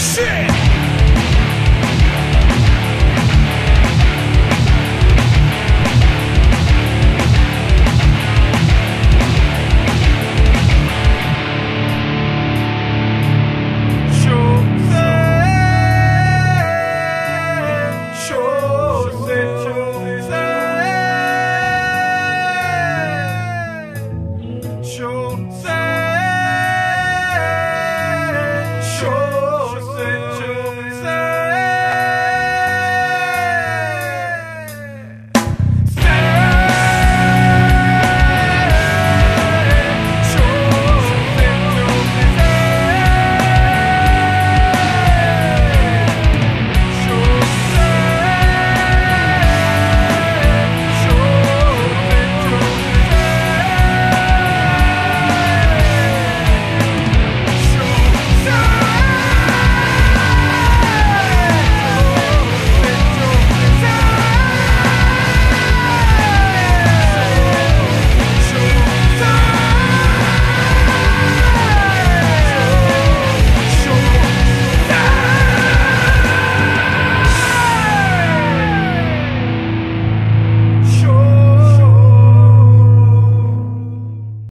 shit!